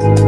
Bye.